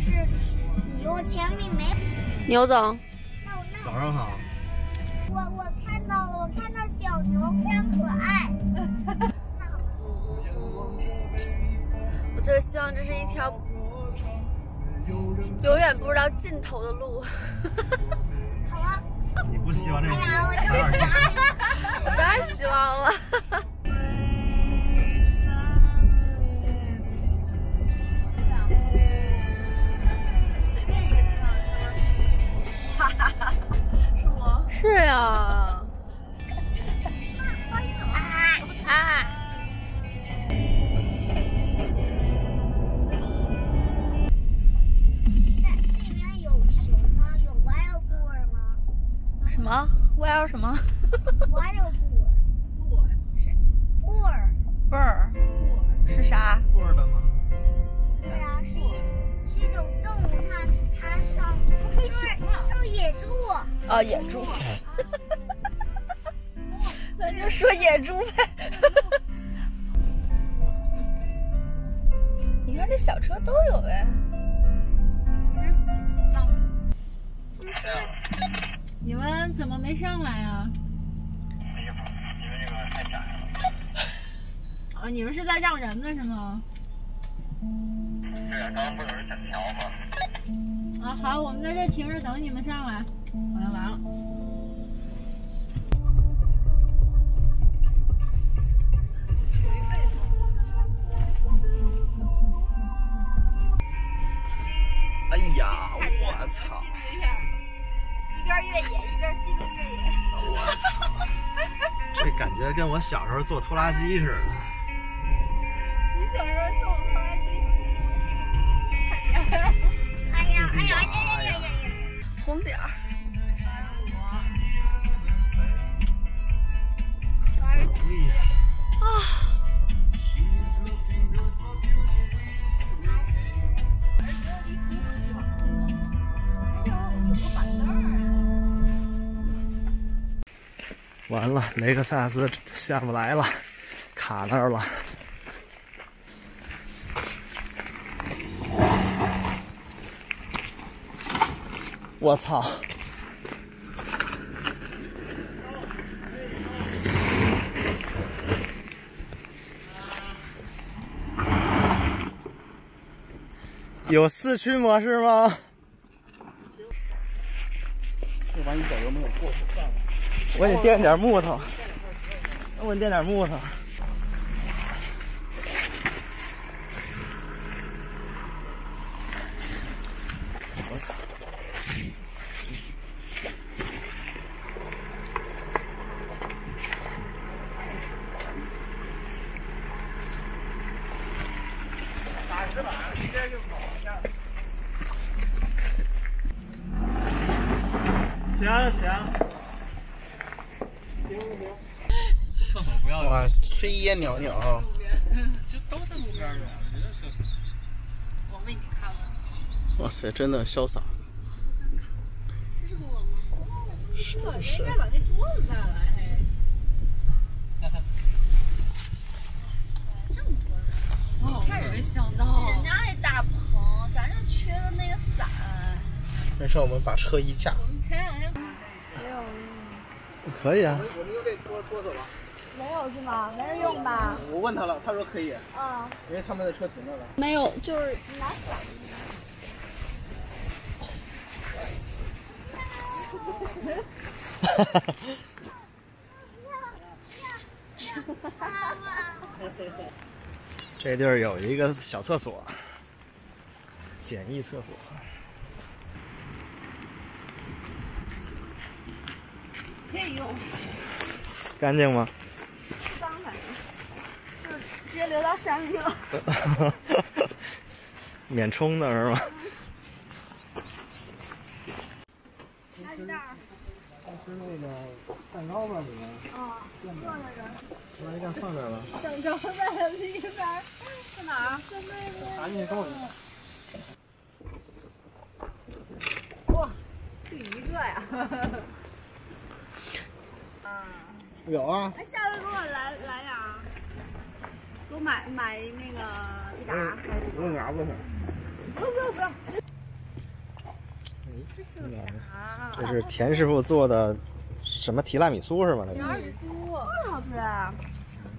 是有前面没。牛总，那我那早上好，我我看到了，我看到小牛非常可爱。我就是希望这是一条永远不知道尽头的路。好啊，你不希望这个哎呀，我有点儿 我当然希望了。么？Where 什么？？wild boar 是儿是啥？过的吗？对啊，是一是一种动物，它它上就是就是野猪。哦，野猪。那就说野猪呗。你看这小车都有哎。你们怎么没上来啊？啊，你们是在让人呢是吗？对啊，刚刚不有人想调吗？啊，好，我们在这停着等你们上来。好像完了。哎呀，我操！一边越野一边记录越野。这感觉跟我小时候坐拖拉机似的。你小时候坐拖拉机？完了，雷克萨斯下不来了，卡那儿了。我操！有四驱模式吗？这玩意走又没有过去，算了。我得垫点木头，我垫点木头。行行。厕所不要哇，炊烟袅袅。就都在路边儿的，人家厕所。我为你看了。哇塞，真的潇洒。是我吗？是应该把那桌子带来。这么多人，我差点没想到。人家那大棚，咱就缺的那个伞。没事，我们把车一架。前两天可以啊。我们用这拖拖走吧。没有是吗？没人用吧？我问他了，他说可以，啊，因为他们的车停那了。没有，就是拿伞。哈哈哈。这地儿有一个小厕所，简易厕所。可以用。干净吗？脏反正，就直接流到山里了。免冲的是吗？看这儿。吃那个蛋糕吧，你们。啊，坐在这儿。把一辆放这儿了。等着在里边，在哪儿？在那边。赶紧跟我。哇，就一个呀。有啊。哎，下回给我来来点儿，给我买买那个一打。不用拿过去。不用不用不用。这是田师傅做的什么提拉米苏是吗？那个二十酥，好吃啊！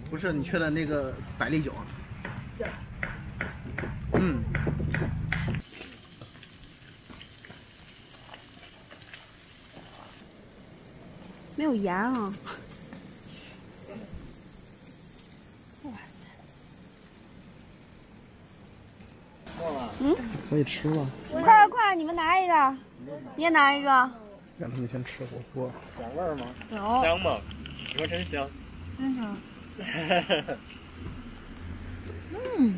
不是你缺的那个百利酒。嗯。没有盐啊！哇塞！嗯，可以吃吗？快快快，你们拿一个，你也拿一个。让他们先吃火锅，香味儿吗？有。香吗？你说真香。真香。嗯。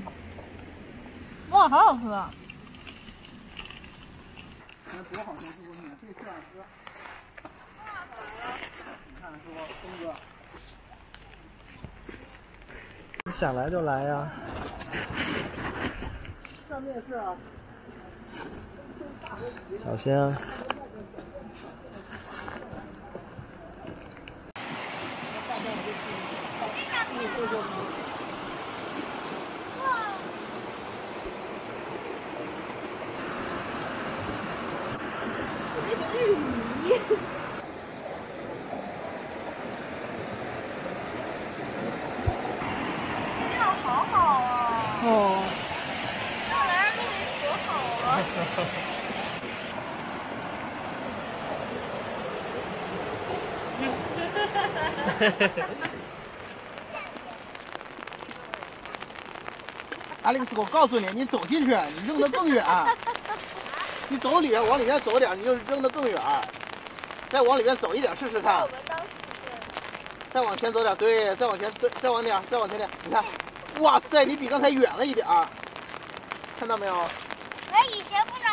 哇，好好喝。多好，师傅，免费这样喝。你看，是不，东哥。你想来就来呀。上面是啊。小心。啊好啊！哦。这来日露营多好啊 Alex，我告诉你，你走进去，你扔得更远。你走里面，往里面走点，你就扔得更远。再往里面走一点试试看。再往前走点，对，再往前，对，再往点，再往前点。你看，哇塞，你比刚才远了一点儿，看到没有？我以前不能